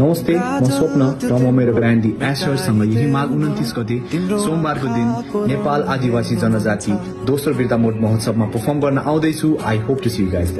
नमस्ते म स्वप्न र म मेरो ब्रान्डी एसरसँग यही माघ उन्तिस गते सोमबारको दिन नेपाल आदिवासी जनजाति दोस्रो बिर्ता मोड महोत्सवमा पर्फर्म गर्न आउँदैछु। I hope to see guys